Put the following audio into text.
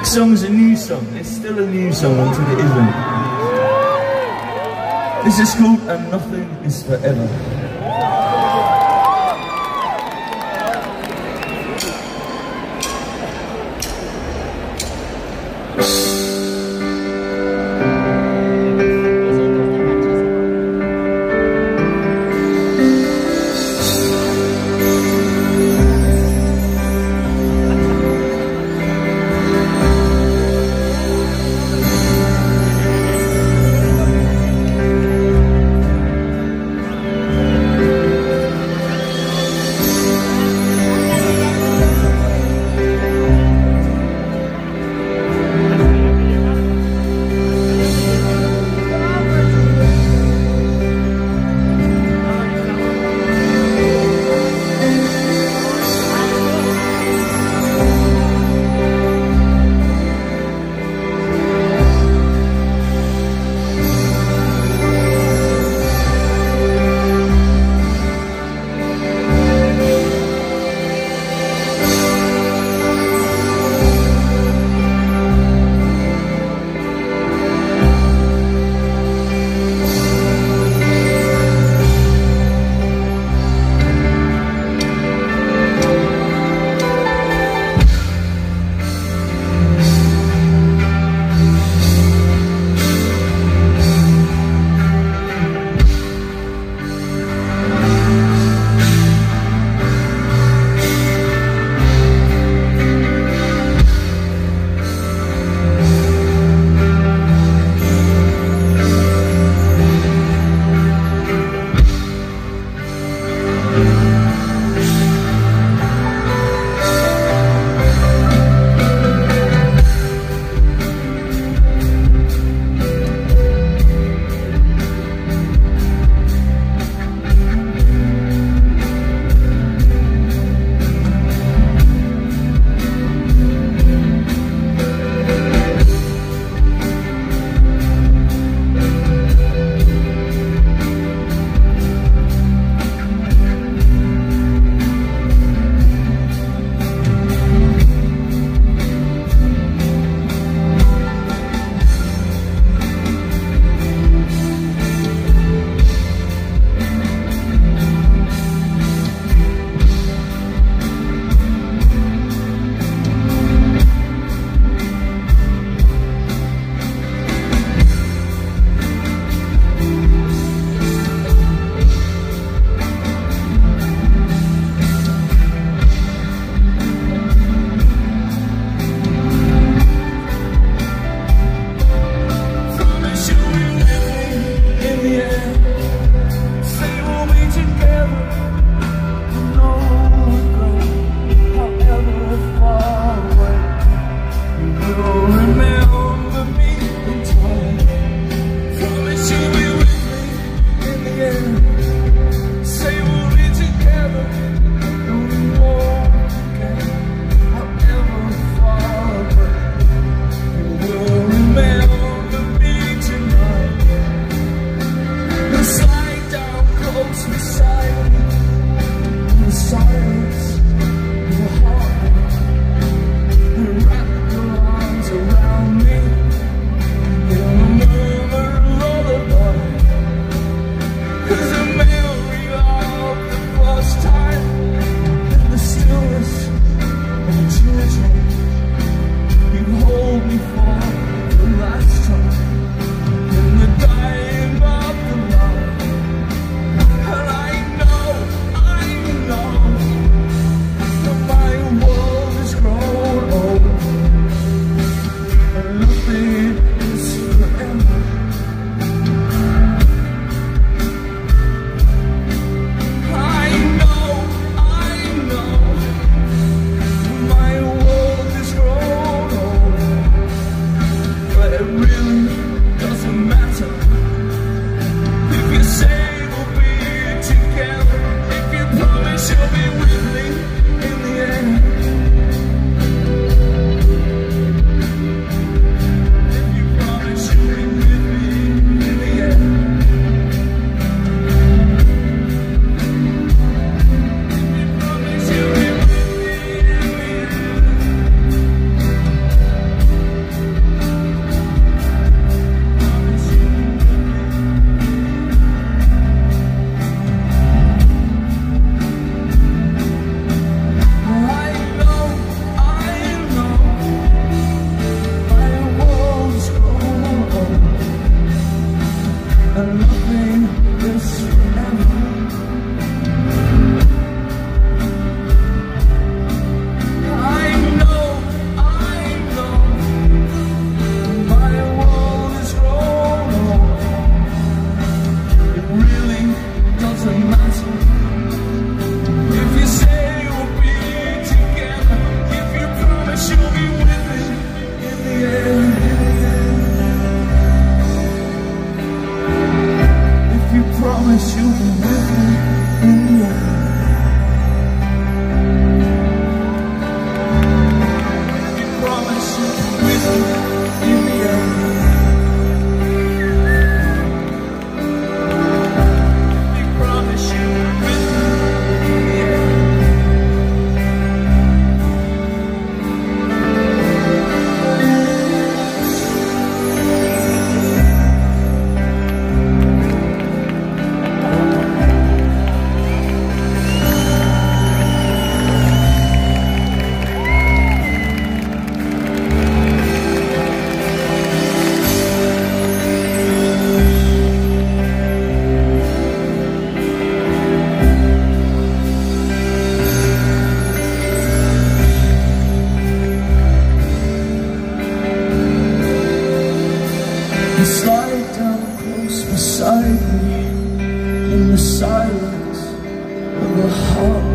next song's a new song. It's still a new song until it isn't. This is called And Nothing Is Forever. you'll. in the silence of the heart.